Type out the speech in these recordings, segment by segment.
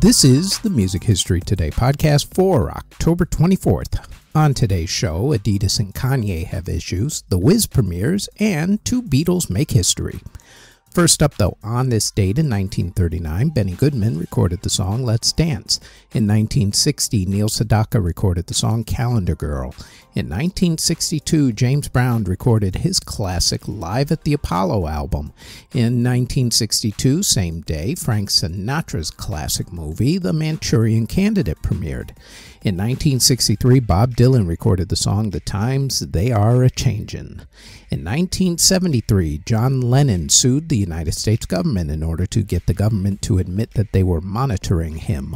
This is the Music History Today podcast for October 24th. On today's show, Adidas and Kanye have issues, The Wiz premieres, and two Beatles make history. First up, though, on this date in 1939, Benny Goodman recorded the song Let's Dance. In 1960, Neil Sedaka recorded the song Calendar Girl. In 1962, James Brown recorded his classic Live at the Apollo album. In 1962, same day, Frank Sinatra's classic movie, The Manchurian Candidate, premiered. In 1963, Bob Dylan recorded the song The Times They Are a Changin'. In 1973, John Lennon sued the United States government in order to get the government to admit that they were monitoring him.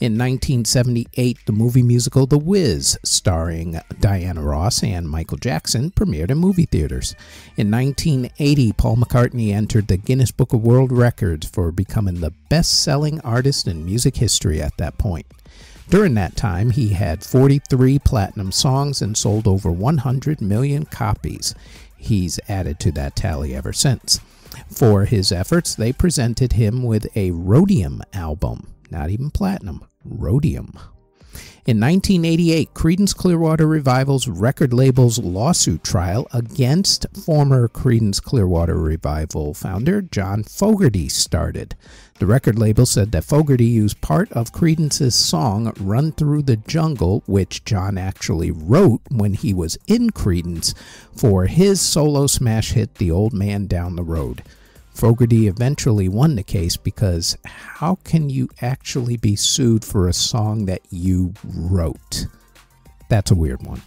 In 1978, the movie musical The Wiz, starring Diana Ross and Michael Jackson, premiered in movie theaters. In 1980, Paul McCartney entered the Guinness Book of World Records for becoming the best selling artist in music history at that point. During that time, he had 43 platinum songs and sold over 100 million copies. He's added to that tally ever since. For his efforts, they presented him with a rhodium album, not even platinum, rhodium. In 1988, Creedence Clearwater Revival's record label's lawsuit trial against former Creedence Clearwater Revival founder John Fogerty started. The record label said that Fogerty used part of Creedence's song Run Through the Jungle, which John actually wrote when he was in Creedence, for his solo smash hit The Old Man Down the Road. Fogerty eventually won the case because how can you actually be sued for a song that you wrote? That's a weird one.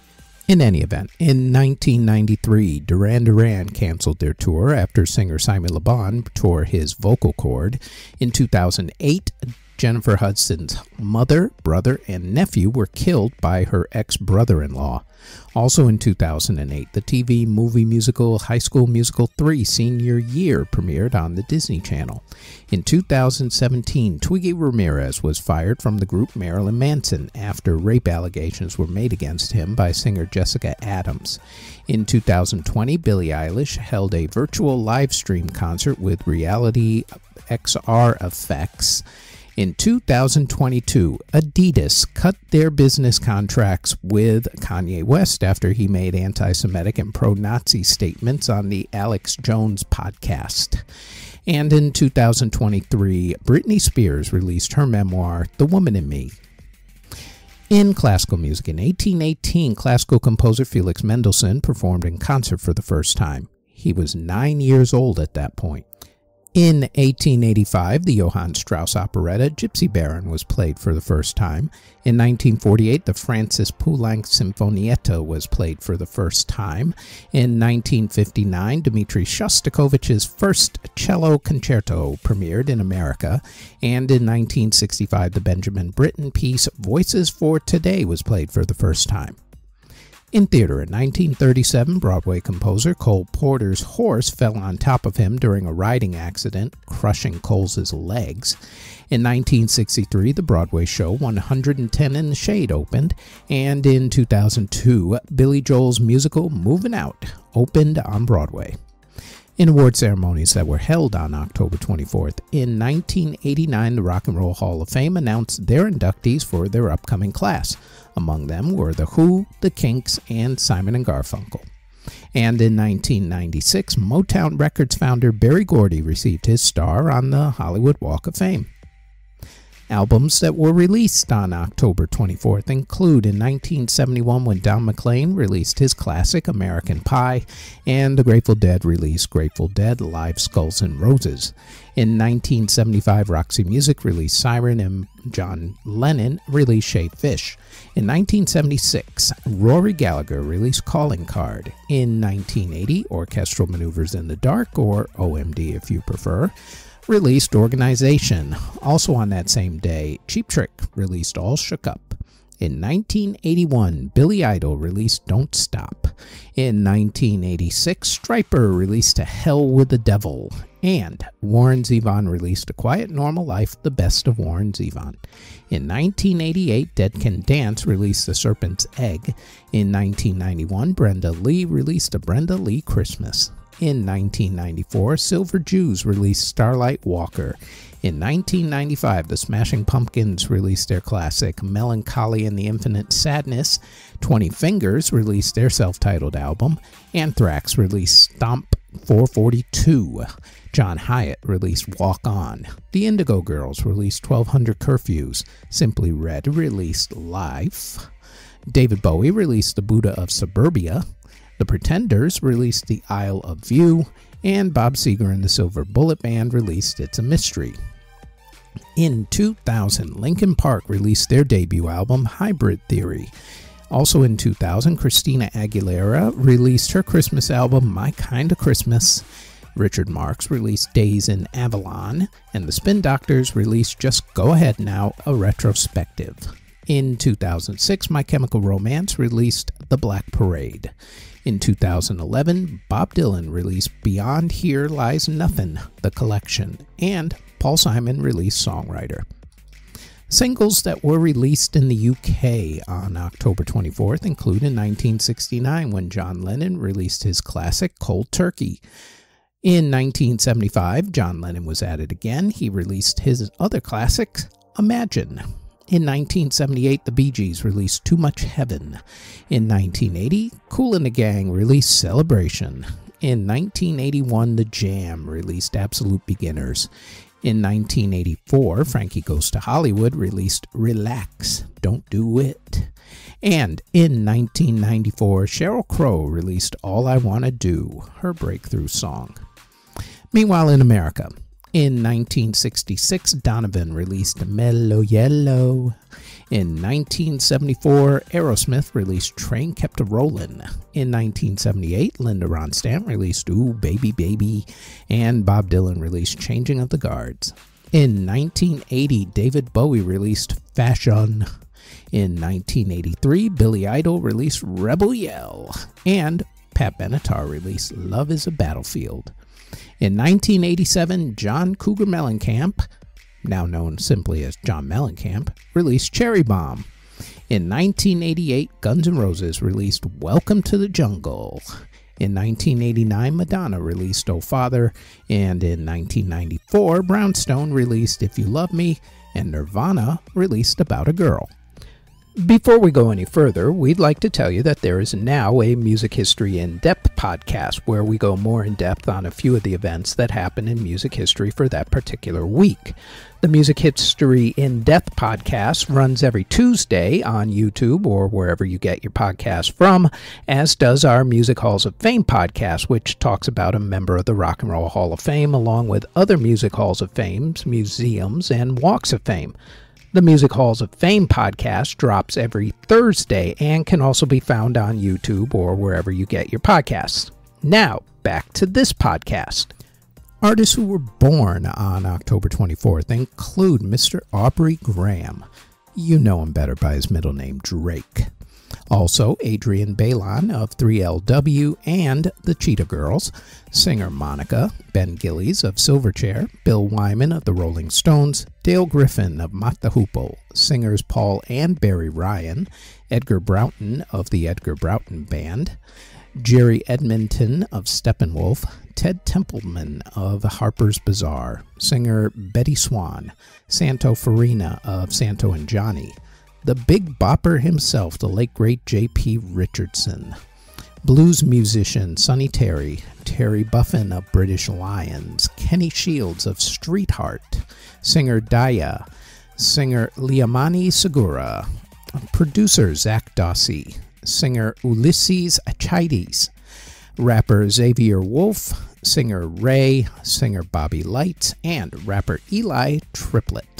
In any event, in 1993, Duran Duran canceled their tour after singer Simon Le Bon tore his vocal cord. In 2008, Jennifer Hudson's mother, brother, and nephew were killed by her ex brother in law. Also in 2008, the TV movie musical High School Musical 3 Senior Year premiered on the Disney Channel. In 2017, Twiggy Ramirez was fired from the group Marilyn Manson after rape allegations were made against him by singer Jessicka Addams. In 2020, Billie Eilish held a virtual live stream concert with reality XR effects in 2022, Adidas cut their business contracts with Kanye West after he made anti Semitic and pro Nazi statements on the Alex Jones podcast. And in 2023, Britney Spears released her memoir, The Woman in Me. In classical music, in 1818, classical composer Felix Mendelssohn performed in concert for the first time. He was nine years old at that point. In 1885, the Johann Strauss operetta Gypsy Baron was played for the first time. In 1948, the Francis Poulenc Sinfonietta was played for the first time. In 1959, Dmitri Shostakovich's first cello concerto premiered in America. And in 1965, the Benjamin Britten piece Voices for Today was played for the first time. In theater in 1937, Broadway composer Cole Porter's horse fell on top of him during a riding accident, crushing Cole's legs. In 1963, the Broadway show 110 in the Shade opened, and in 2002, Billy Joel's musical Moving Out opened on Broadway. In award ceremonies that were held on October 24th, in 1989, the Rock and Roll Hall of Fame announced their inductees for their upcoming class. Among them were The Who, The Kinks, and Simon and Garfunkel. And in 1996, Motown Records founder Berry Gordy received his star on the Hollywood Walk of Fame. Albums that were released on October 24th include in 1971 when Don McLean released his classic American Pie, and the Grateful Dead released Grateful Dead Live Skulls and Roses. In 1975, Roxy Music released Siren, and John Lennon released Shaved Fish. In 1976, Rory Gallagher released Calling Card. In 1980, Orchestral Maneuvers in the Dark, or OMD if you prefer, released Organization. Also on that same day, Cheap Trick released All Shook Up. In 1981, Billy Idol released Don't Stop. In 1986, Stryper released To Hell with the Devil. And Warren Zevon released A Quiet Normal Life, the best of Warren Zevon. In 1988, Dead Can Dance released The Serpent's Egg. In 1991, Brenda Lee released A Brenda Lee Christmas. In 1994, Silver Jews released Starlite Walker. In 1995, the Smashing Pumpkins released their classic Melancholy and the Infinite Sadness. 20 Fingers released their self titled album. Anthrax released Stomp 442. John Hiatt released Walk On. The Indigo Girls released 1200 Curfews. Simply Red released Life. David Bowie released The Buddha of Suburbia. The Pretenders released The Isle of View. And Bob Seger and the Silver Bullet Band released It's a Mystery. In 2000, Linkin Park released their debut album, Hybrid Theory. Also in 2000, Christina Aguilera released her Christmas album, My Kind of Christmas. Richard Marx released Days in Avalon, and the Spin Doctors released Just Go Ahead Now, a retrospective. In 2006, My Chemical Romance released The Black Parade. In 2011, Bob Dylan released Beyond Here Lies Nothing, the collection, and Paul Simon released Songwriter. Singles that were released in the UK on October 24th include in 1969 when John Lennon released his classic Cold Turkey. In 1975, John Lennon was at it again. He released his other classic, Imagine. In 1978, the Bee Gees released Too Much Heaven. In 1980, Kool and the Gang released Celebration. In 1981, The Jam released Absolute Beginners. In 1984, Frankie Goes to Hollywood released Relax, Don't Do It. And in 1994, Sheryl Crow released All I Wanna Do, her breakthrough song. Meanwhile, in America, in 1966, Donovan released Mellow Yellow. In 1974, Aerosmith released Train Kept a Rollin'. In 1978, Linda Ronstadt released Ooh Baby Baby, and Bob Dylan released Changing of the Guards. In 1980, David Bowie released Fashion. In 1983, Billy Idol released Rebel Yell, and Pat Benatar released Love is a Battlefield. In 1987, John Cougar Mellencamp now known simply as John Mellencamp, released Cherry Bomb. In 1988, Guns N' Roses released Welcome to the Jungle. In 1989, Madonna released Oh Father, and in 1994, Brownstone released If You Love Me, and Nirvana released About a Girl. Before we go any further, we'd like to tell you that there is now a Music History in Depth podcast where we go more in depth on a few of the events that happen in music history for that particular week. The Music History in Depth podcast runs every Tuesday on YouTube or wherever you get your podcast from, as does our Music Halls of Fame podcast, which talks about a member of the Rock and Roll Hall of Fame along with other Music Halls of Fame, museums, and walks of fame. The Music Halls of Fame podcast drops every Thursday and can also be found on YouTube or wherever you get your podcasts. Now, back to this podcast. Artists who were born on October 24th include Mr. Aubrey Graham. You know him better by his middle name, Drake. Also, Adrienne Bailon of 3LW and the Cheetah Girls, singer Monica, Ben Gillies of Silverchair, Bill Wyman of the Rolling Stones, Dale Griffin of Hoople, singers Paul and Barry Ryan, Edgar Broughton of the Edgar Broughton Band, Jerry Edmonton of Steppenwolf, Ted Templeman of Harpers Bizarre, singer Betty Swann, Santo Farina of Santo and Johnny, the big bopper himself, the late great J.P. Richardson, blues musician Sonny Terry, Terry Buffin of British Lions, Kenny Shields of Streetheart, singer Daya, singer Liamani Segura, producer Zach Dossie, singer Ulysses Achides, rapper Xavier Wulf, singer Ray, singer Bobby Light, and rapper Eli Triplett.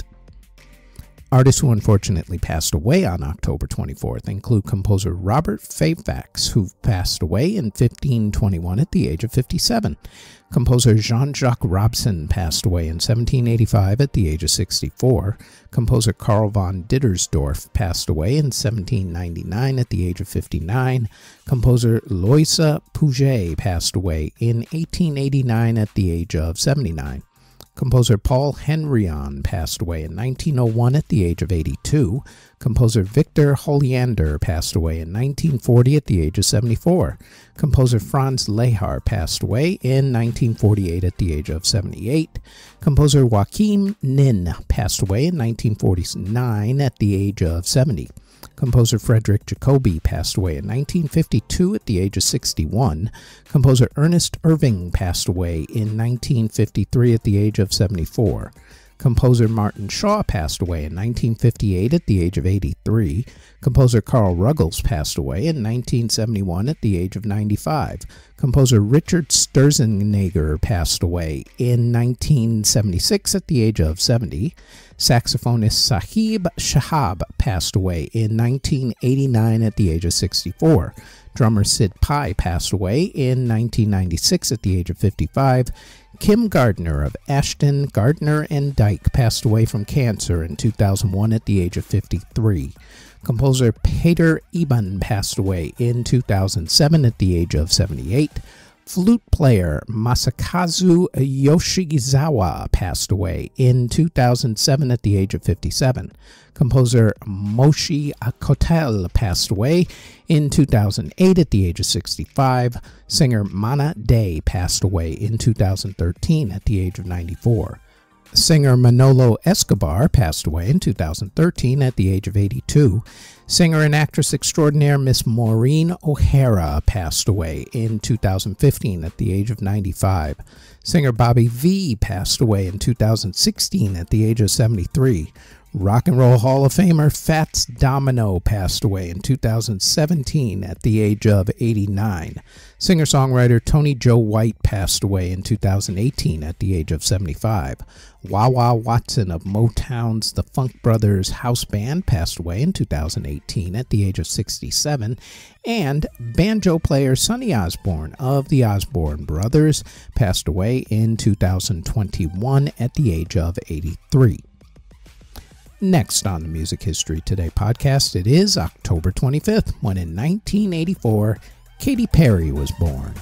Artists who unfortunately passed away on October 24th include composer Robert Fayrfax, who passed away in 1521 at the age of 57. Composer Jean Jacques Robson passed away in 1785 at the age of 64. Composer Carl von Dittersdorf passed away in 1799 at the age of 59. Composer Loisa Puget passed away in 1889 at the age of 79. Composer Paul Henrion passed away in 1901 at the age of 82. Composer Victor Hollaender passed away in 1940 at the age of 74. Composer Franz Lehár passed away in 1948 at the age of 78. Composer Joachim Nin passed away in 1949 at the age of 70. Composer Frederick Jacobi passed away in 1952 at the age of 61. Composer Ernest Irving passed away in 1953 at the age of 74. Composer Martin Shaw passed away in 1958 at the age of 83. Composer Carl Ruggles passed away in 1971 at the age of 95. Composer Richard Sturzenegger passed away in 1976 at the age of 70. Saxophonist Sahib Shihab passed away in 1989 at the age of 64. Drummer Sid Pye passed away in 1996 at the age of 55. Kim Gardner of Ashton, Gardner, and Dyke passed away from cancer in 2001 at the age of 53. Composer Peter Eben passed away in 2007 at the age of 78. Flute player Masakazu Yoshizawa passed away in 2007 at the age of 57. Composer Moshi Kotel passed away in 2008 at the age of 65. Singer Manna Dey passed away in 2013 at the age of 94. Singer Manolo Escobar passed away in 2013 at the age of 82. Singer and actress extraordinaire Miss Maureen O'Hara passed away in 2015 at the age of 95. Singer Bobby Vee passed away in 2016 at the age of 73. Rock and Roll Hall of Famer Fats Domino passed away in 2017 at the age of 89. Singer songwriter Tony Joe White passed away in 2018 at the age of 75. Wah Wah Watson of Motown's The Funk Brothers House Band passed away in 2018 at the age of 67. And banjo player Sonny Osborne of the Osborne Brothers passed away in 2021 at the age of 83. Next on the Music History Today podcast, it is October 25th, when in 1984, Katy Perry was born.